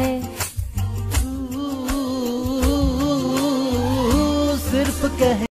है। सिर्फ़ कहे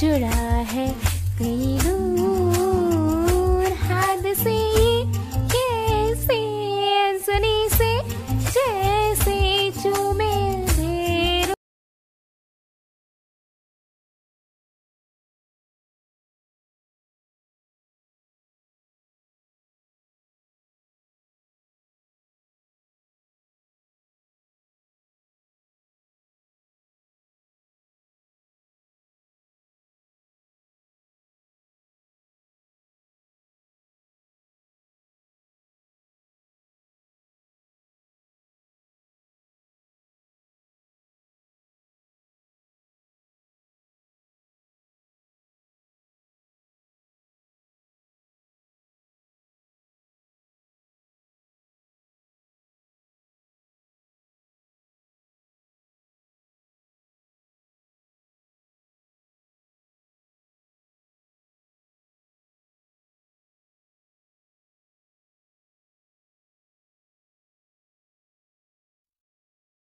जुड़ा है कई